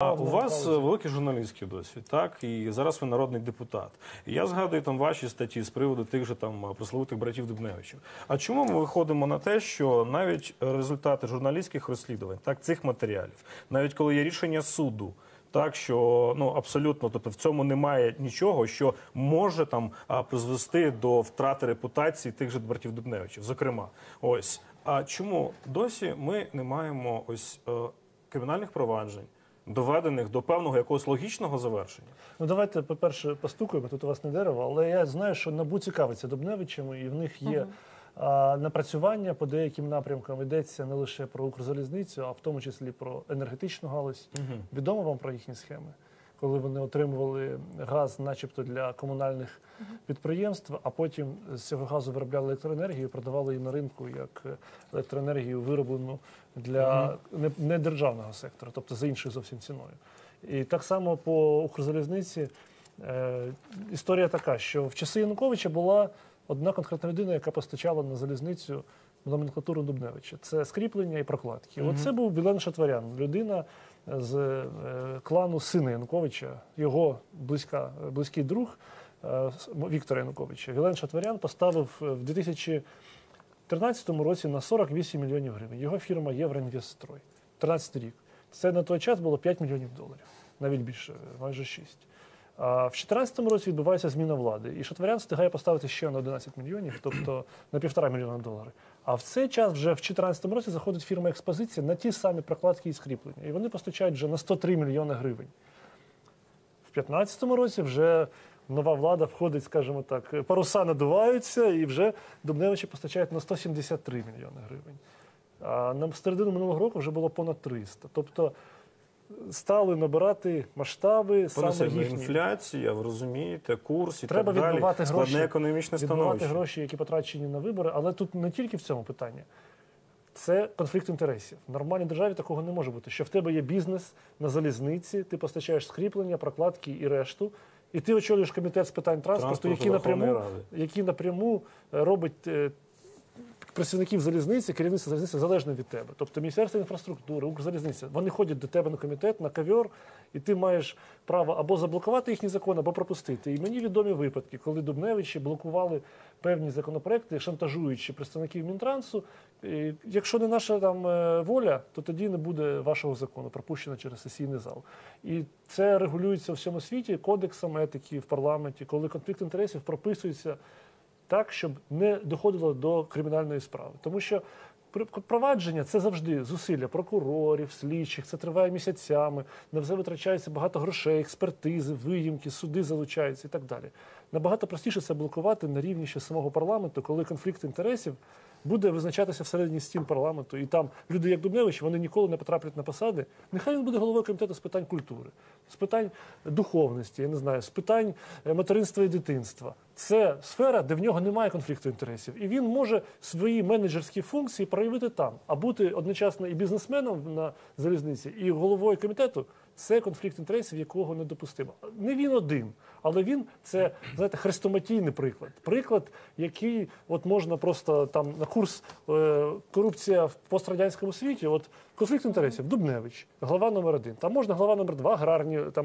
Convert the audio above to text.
А у вас е, великий журналістський досвід, так і зараз ви народний депутат. Я згадую там ваші статті з приводу тих же там е, прославутих братів Дубневичів. А чому ми виходимо на те, що навіть результати журналістських розслідувань, так цих матеріалів, навіть коли є рішення суду. Так, що ну абсолютно, тобто в цьому немає нічого, що може там призвести до втрати репутації тих же братів Дубневичів. Зокрема, ось а чому досі ми не маємо ось е, кримінальних проваджень, доведених до певного якогось логічного завершення? Ну давайте, по-перше, постукаємо. Тут у вас не дерево, але я знаю, що НАБУ цікавиться Дубневичами, і в них є Угу. напрацювання по деяким напрямкам. Йдеться не лише про Укрзалізницю, а в тому числі про енергетичну галузь. Відомо вам про їхні схеми, коли вони отримували газ, начебто для комунальних підприємств, а потім з цього газу виробляли електроенергію, і продавали її на ринку як електроенергію, вироблену для не, не державного сектора, тобто за іншою зовсім ціною. І так само по Укрзалізниці е, історія така, що в часи Януковича була одна конкретна людина, яка постачала на залізницю номенклатуру Дубневича. Це скріплення і прокладки. Оце був Білен Шатварян, людина з е, клану сина Януковича, його близька, близький друг е, Віктора Януковича. Вілен Шатварян поставив в 2013 році на 48 мільйонів гривень. Його фірма Євроінвестстрой. 13 рік. Це на той час було 5 мільйонів доларів, навіть більше, майже 6. В 2014 році відбувається зміна влади, і Шатварян встигає поставити ще на 11 мільйонів, тобто на півтора мільйона доларів. А в цей час вже в 2014 році заходить фірма експозиція на ті самі прокладки і скріплення. І вони постачають вже на 103 мільйони гривень. В 2015 році вже нова влада входить, скажімо так, паруса надуваються, і вже Дубневичі постачають на 173 мільйони гривень. А на середину минулого року вже було понад 300. Тобто стали набирати масштаби саме їхні. інфляція, ви розумієте, курс і Треба так далі. відбивати Складне гроші, економічне становище. гроші, які потрачені на вибори, але тут не тільки в цьому питання. Це конфлікт інтересів. В нормальній державі такого не може бути. Що в тебе є бізнес на залізниці, ти постачаєш скріплення, прокладки і решту, і ти очолюєш комітет з питань транспорту, Транспорту який напряму, який напряму е, робить е, працівників залізниці, керівництво залізниці залежно від тебе. Тобто Міністерство інфраструктури, Укрзалізниця, вони ходять до тебе на комітет, на ковер, і ти маєш право або заблокувати їхній закон, або пропустити. І мені відомі випадки, коли Дубневичі блокували певні законопроекти, шантажуючи представників Мінтрансу. І Якщо не наша там е, воля, то тоді не буде вашого закону, пропущено через сесійний зал. І це регулюється у всьому світі кодексом етики в парламенті, коли конфлікт інтересів прописується так, щоб не доходило до кримінальної справи. Тому що пр- провадження це завжди зусилля прокурорів, слідчих, це триває місяцями, на все витрачається багато грошей, експертизи, виїмки, суди залучаються і так далі. Набагато простіше це блокувати на рівні ще самого парламенту, коли конфлікт інтересів буде визначатися всередині стін парламенту. І там люди, як Дубневич, вони ніколи не потраплять на посади. Нехай він буде головою комітету з питань культури, з питань духовності, я не знаю, з питань е, материнства і дитинства. Це сфера, де в нього немає конфлікту інтересів, і він може свої менеджерські функції проявити там, а бути одночасно і бізнесменом на залізниці, і головою комітету. Це конфлікт інтересів, якого недопустимо. Не він один, але він це знаєте, хрестоматійний приклад. Приклад, який от можна просто там на курс е, корупція в пострадянському світі. От конфлікт інтересів, Дубневич, глава номер один. Там можна глава номер два, аграрні там.